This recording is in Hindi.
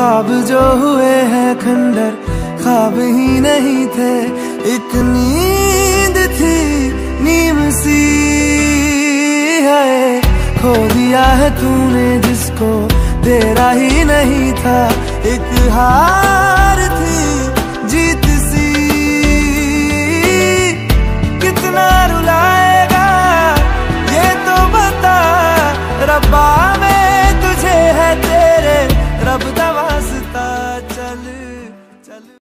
ख्वाब जो हुए हैं खंडर, ख्वाब ही नहीं थे। एक नींद थी नीम सी है। खो दिया है तूने जिसको, तेरा ही नहीं था। एक हार थी चल चल।